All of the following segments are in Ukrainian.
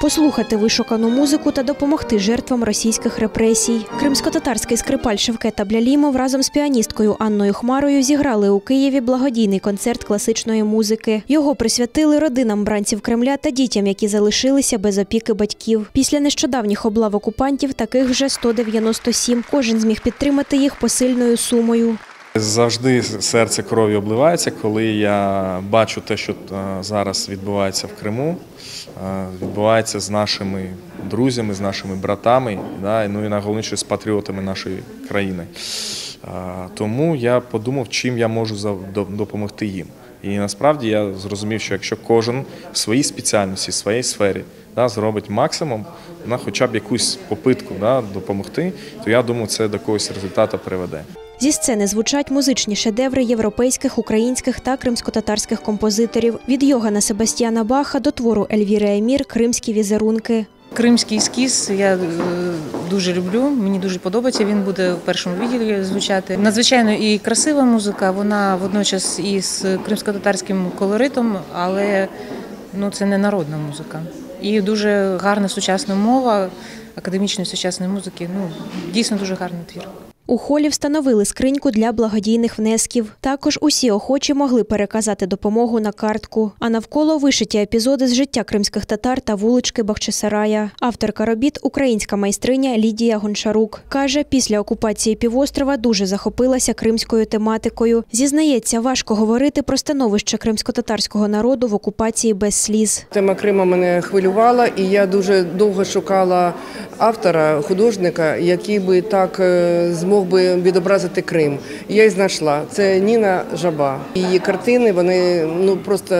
послухати вишукану музику та допомогти жертвам російських репресій. Кримсько-татарський скрипаль Шевкет Аблялімов разом з піаністкою Анною Хмарою зіграли у Києві благодійний концерт класичної музики. Його присвятили родинам бранців Кремля та дітям, які залишилися без опіки батьків. Після нещодавніх облав окупантів таких вже 197. Кожен зміг підтримати їх посильною сумою. Завжди серце кров'ю обливається, коли я бачу те, що е, зараз відбувається в Криму, е, відбувається з нашими друзями, з нашими братами, ну і найголовніше з патріотами нашої країни. Е, Тому я подумав, чим я можу допомогти їм. І насправді я зрозумів, що якщо кожен в своїй спеціальності, в своїй сфері да, зробить максимум на хоча б якусь попитку да, допомогти, то я думаю, це до якогось результату приведе. Зі сцени звучать музичні шедеври європейських, українських та кримсько-татарських композиторів від Йогана Себастьяна Баха до твору Ельвіри Емір Кримські візерунки. Кримський ескіз я е, дуже люблю. Мені дуже подобається. Він буде в першому відділі звучати. Надзвичайно і красива музика. Вона водночас і з кримсько-татарським колоритом, але ну це не народна музика. І дуже гарна сучасна мова академічної сучасної музики. Ну дійсно дуже гарний твір. У холі встановили скриньку для благодійних внесків. Також усі охочі могли переказати допомогу на картку. А навколо вишиті епізоди з життя кримських татар та вулички Бахчисарая. Авторка робіт українська майстриня Лідія Гончарук каже, після окупації півострова дуже захопилася кримською тематикою. Зізнається, важко говорити про становище кримсько-татарського народу в окупації без сліз. Тема Крима мене хвилювала, і я дуже довго шукала автора, художника, який би так е, змог би відобразити Крим. Я й знайшла. Це Ніна Жаба. Її картини вони ну просто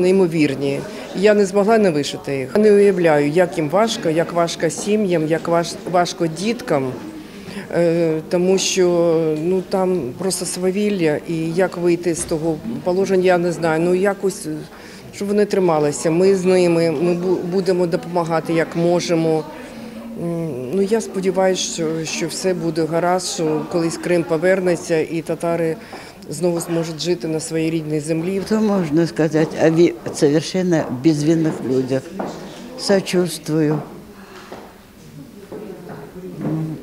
неймовірні. Я не змогла не вишити їх. Я не уявляю, як їм важко, як важко сім'ям, як важ- важко діткам. Е, Тому що ну там просто свавілля, і як вийти з того положення, я не знаю. Ну якось щоб вони трималися. Ми з ними, ми будемо допомагати як можемо. М, Ну я сподіваюся, що, що все буде гаразд, що колись Крим повернеться і татари знову зможуть жити на своїй рідній землі. Что можно сказать о ви- совершенно безвинных людях? Сочувствую. М,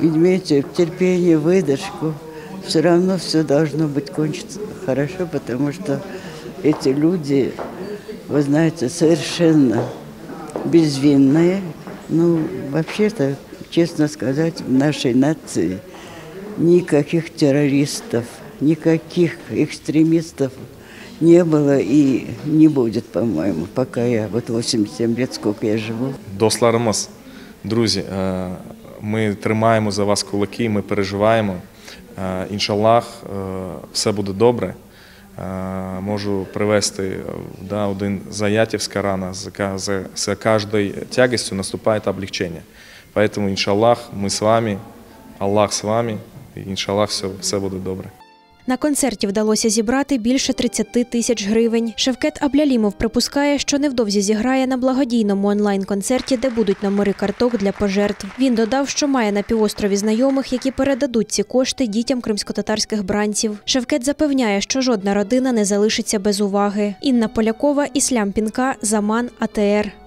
Имейте терпение, выдержку. Все равно все должно быть кончиться хорошо, потому что эти люди, вы знаете, совершенно безвинные. Ну, вообще-то, честно сказать, в нашей нации никаких террористов, никаких экстремистов не было и не будет, по-моему, пока я вот 87 лет, сколько я живу. Досларимось. Друзі, е, ми тримаємо за вас кулаки, ми переживаємо. Е, Іншаллах, е, все буде добре. Е, Можу привести е, да, один заятівська з Корана. За, за, за кожною тягостю наступає облегчення. Поэтому, іншаллах, ми з вами, Аллах з вами, і іншаллах, все, все буде добре. На концерті вдалося зібрати більше 30 тисяч гривень. Шевкет Аблялімов припускає, що невдовзі зіграє на благодійному онлайн-концерті, де будуть номери карток для пожертв. Він додав, що має на півострові знайомих, які передадуть ці кошти дітям кримськотатарських бранців. Шевкет запевняє, що жодна родина не залишиться без уваги. Інна Полякова, Іслям Пінка, Заман, АТР.